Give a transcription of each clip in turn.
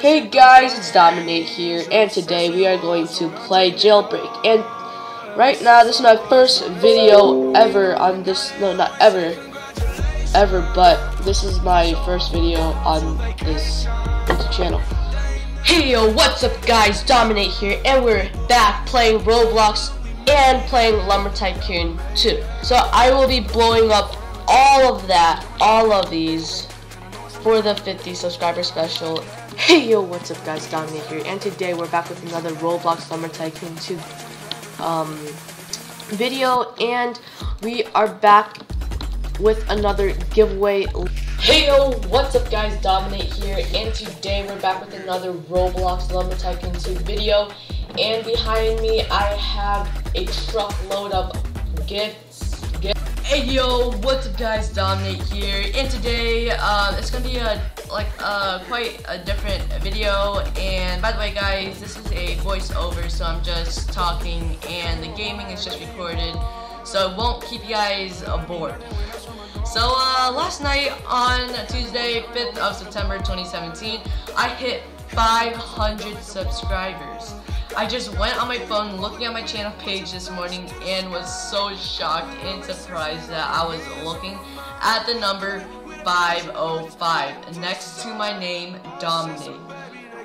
Hey guys, it's Dominate here, and today we are going to play Jailbreak. And right now, this is my first video ever on this, no, not ever, ever, but this is my first video on this YouTube channel. Hey yo, what's up guys, Dominate here, and we're back playing Roblox and playing Lumber Tycoon 2. So I will be blowing up all of that, all of these, for the 50 subscriber special. Hey yo, what's up guys, Dominate here, and today we're back with another Roblox Lumber Tycoon 2 um, video, and we are back with another giveaway. Hey yo, what's up guys, Dominate here, and today we're back with another Roblox Lumber Tycoon 2 video, and behind me I have a truckload of gifts Hey yo, what's up guys, Dominate here, and today, uh, it's gonna be a, like, uh, quite a different video, and by the way guys, this is a voiceover, so I'm just talking, and the gaming is just recorded, so it won't keep you guys bored. So, uh, last night on Tuesday, 5th of September 2017, I hit 500 subscribers. I just went on my phone looking at my channel page this morning and was so shocked and surprised that I was looking at the number 505 next to my name, Dominate.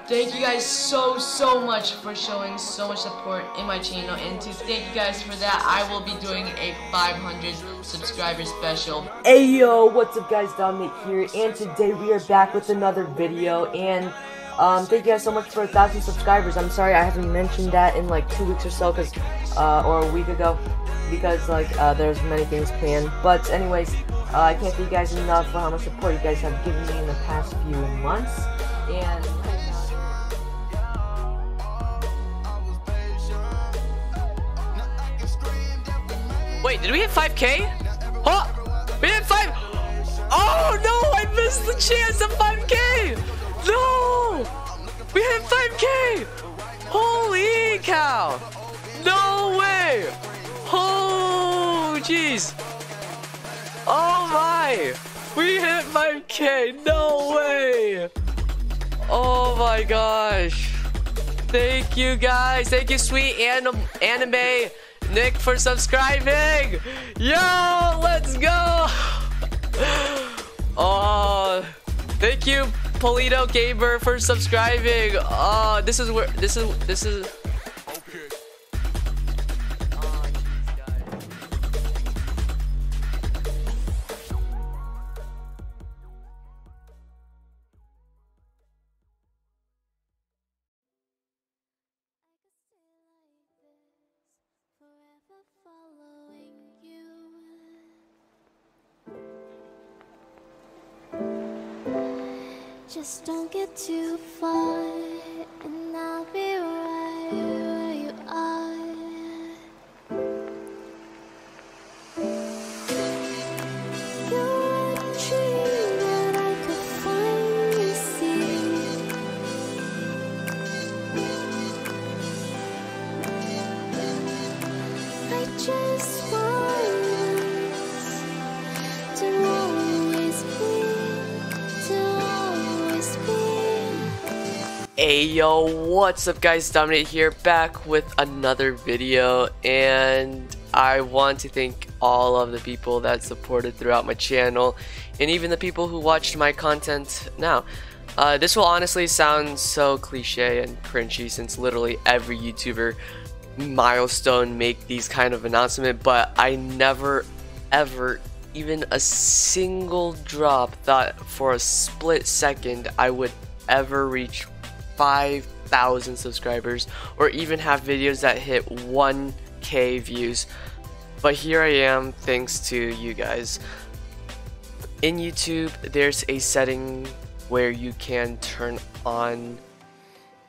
Thank you guys so, so much for showing so much support in my channel. And to thank you guys for that, I will be doing a 500 subscriber special. Hey yo, what's up guys, Dominate here. And today we are back with another video. And um, thank you guys so much for a thousand subscribers. I'm sorry I haven't mentioned that in like two weeks or so, cause uh, or a week ago, because like uh, there's many things planned. But anyways, uh, I can't thank you guys enough for how much support you guys have given me in the past few months. And Wait, did we hit 5k? Oh, we hit 5. Oh no, I missed the chance of 5k. No! We hit 5k! Holy cow! No way! Oh, jeez! Oh my! We hit 5k! No way! Oh my gosh! Thank you guys! Thank you, sweet anim anime Nick, for subscribing! Yo, let's go! Oh, thank you, Polito Gamer for subscribing. Uh, this is where this is this is. Just don't get too far, and I'll be right where you are. You're a dream that I could finally see. I just want Hey yo, what's up guys, Dominate here, back with another video, and I want to thank all of the people that supported throughout my channel, and even the people who watched my content now. Uh, this will honestly sound so cliche and cringy since literally every YouTuber milestone make these kind of announcement, but I never ever even a single drop thought for a split second I would ever reach 5,000 subscribers or even have videos that hit 1k views. But here I am thanks to you guys. In YouTube, there's a setting where you can turn on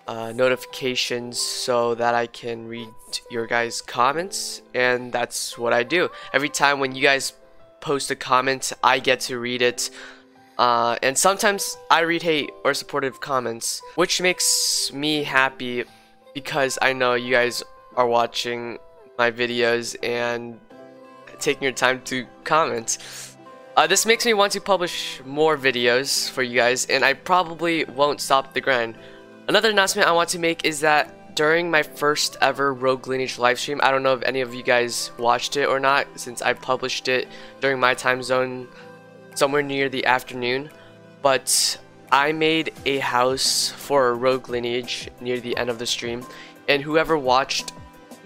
uh, notifications so that I can read your guys' comments, and that's what I do. Every time when you guys post a comment, I get to read it. Uh, and sometimes I read hate or supportive comments, which makes me happy because I know you guys are watching my videos and taking your time to comment. Uh, this makes me want to publish more videos for you guys, and I probably won't stop the grind. Another announcement I want to make is that during my first ever Rogue Lineage livestream, I don't know if any of you guys watched it or not, since I published it during my time zone somewhere near the afternoon, but I made a house for a Rogue Lineage near the end of the stream, and whoever watched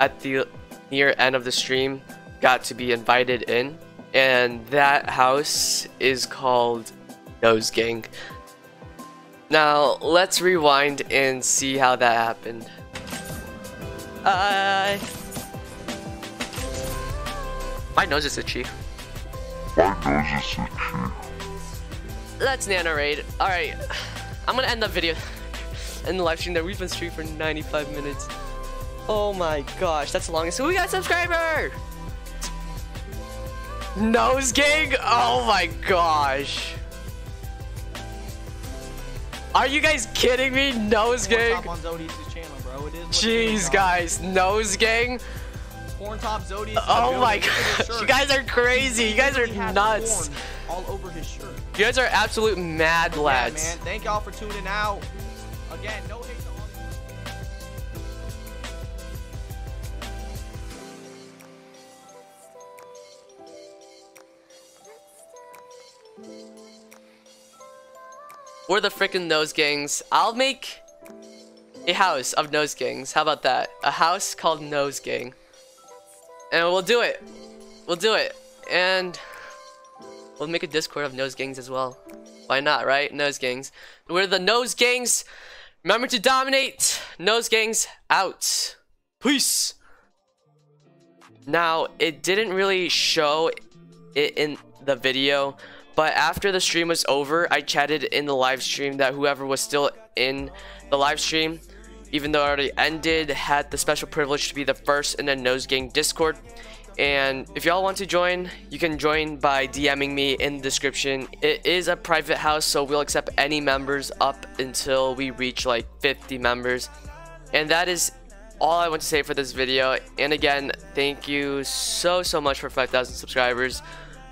at the near end of the stream got to be invited in and that house is called Nose Gang. Now, let's rewind and see how that happened. Uh, my nose is itchy. My nose is itchy. Let's nano raid. Alright, I'm gonna end the video in the live stream that we've been streaming for 95 minutes. Oh my gosh, that's the longest. we got a subscriber! Nose gang? Oh my gosh. Are you guys kidding me? Nose gang? channel, bro. It is what it Jeez, guys. Nose gang? Porn top Zodius. Oh my Look at his gosh. shirt. You guys are crazy. You guys are nuts. All over his shirt. You guys are absolute mad Yeah, lads. man. Thank y'all for tuning out. Again, no hate. We're the freaking nose gangs. I'll make a house of nose gangs. How about that? A house called Nose Gang. And we'll do it. We'll do it. And we'll make a Discord of nose gangs as well. Why not, right? Nose gangs. We're the nose gangs. Remember to dominate. Nose gangs out. Peace. Now, it didn't really show it in the video, but after the stream was over, I chatted in the live stream that whoever was still in the live stream, even though it already ended, had the special privilege to be the first in the Nose Gang Discord. And if y'all want to join, you can join by DMing me in the description. It is a private house, so we'll accept any members up until we reach like 50 members. And that is all I want to say for this video. And again, thank you so, so much for 5,000 subscribers.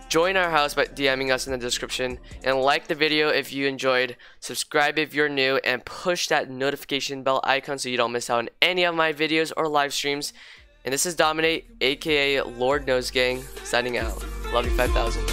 Join our house by DMing us in the description. And like the video if you enjoyed. Subscribe if you're new. And push that notification bell icon so you don't miss out on any of my videos or live streams. And this is Dominate, aka Lord Nose Gang, signing out. Love you 5,000.